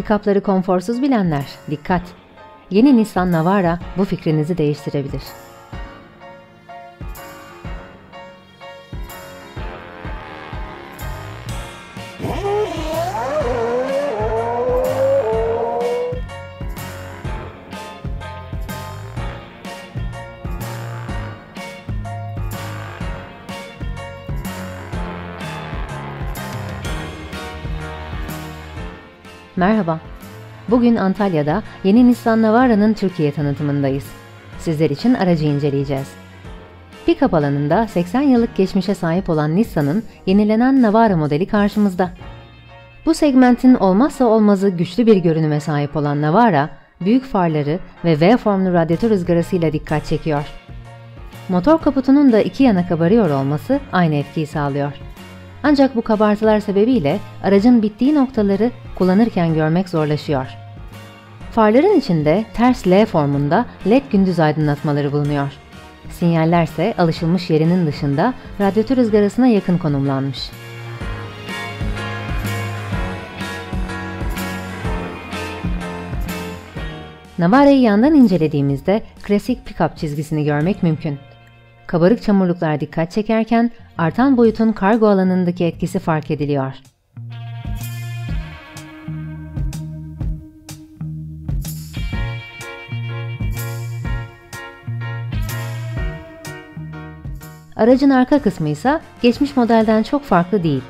Pikapları konforsuz bilenler, dikkat! Yeni Nissan Navara bu fikrinizi değiştirebilir. Merhaba. Bugün Antalya'da yeni Nissan Navara'nın Türkiye tanıtımındayız. Sizler için aracı inceleyeceğiz. Pickup alanında 80 yıllık geçmişe sahip olan Nissan'ın yenilenen Navara modeli karşımızda. Bu segmentin olmazsa olmazı güçlü bir görünüme sahip olan Navara, büyük farları ve V formlu radyatör ızgarasıyla dikkat çekiyor. Motor kaputunun da iki yana kabarıyor olması aynı etkiyi sağlıyor. Ancak bu kabartılar sebebiyle aracın bittiği noktaları kullanırken görmek zorlaşıyor. Farların içinde ters L formunda LED gündüz aydınlatmaları bulunuyor. Sinyaller ise alışılmış yerinin dışında radyatör ızgarasına yakın konumlanmış. Navara'yı yandan incelediğimizde klasik pickup çizgisini görmek mümkün. Kabarık çamurluklar dikkat çekerken artan boyutun kargo alanındaki etkisi fark ediliyor. Aracın arka kısmı ise geçmiş modelden çok farklı değil.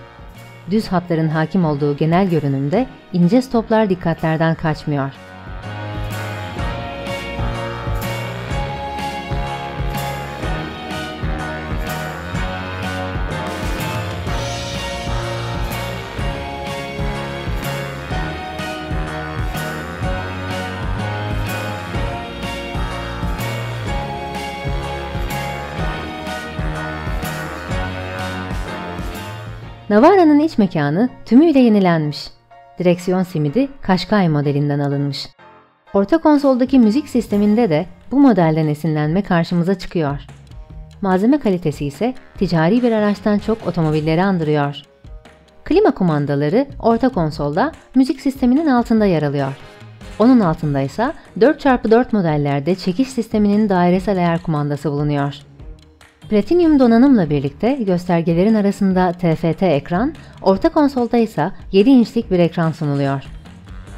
Düz hatların hakim olduğu genel görünümde ince stoplar dikkatlerden kaçmıyor. Navara'nın iç mekanı tümüyle yenilenmiş. Direksiyon simidi Kaşkay modelinden alınmış. Orta konsoldaki müzik sisteminde de bu modelden esinlenme karşımıza çıkıyor. Malzeme kalitesi ise ticari bir araçtan çok otomobilleri andırıyor. Klima kumandaları orta konsolda müzik sisteminin altında yer alıyor. Onun altında ise 4x4 modellerde çekiş sisteminin dairesel ayar kumandası bulunuyor. Platinum donanımla birlikte göstergelerin arasında TFT ekran, orta konsolda ise 7 inçlik bir ekran sunuluyor.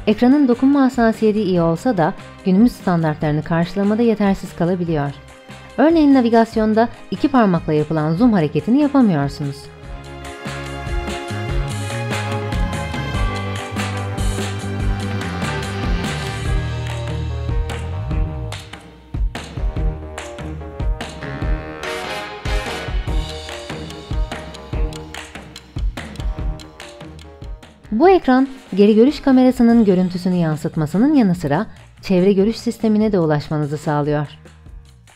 Ekranın dokunma hassasiyeti iyi olsa da günümüz standartlarını karşılamada yetersiz kalabiliyor. Örneğin navigasyonda iki parmakla yapılan zoom hareketini yapamıyorsunuz. Bu ekran geri görüş kamerasının görüntüsünü yansıtmasının yanı sıra çevre görüş sistemine de ulaşmanızı sağlıyor.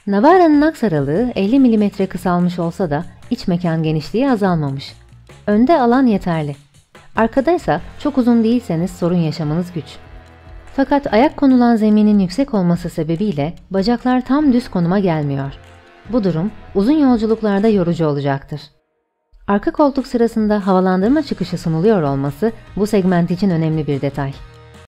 Navara'nın aks aralığı 50 mm kısalmış olsa da iç mekan genişliği azalmamış. Önde alan yeterli. Arkada ise çok uzun değilseniz sorun yaşamanız güç. Fakat ayak konulan zeminin yüksek olması sebebiyle bacaklar tam düz konuma gelmiyor. Bu durum uzun yolculuklarda yorucu olacaktır. Arka koltuk sırasında havalandırma çıkışı sunuluyor olması bu segment için önemli bir detay.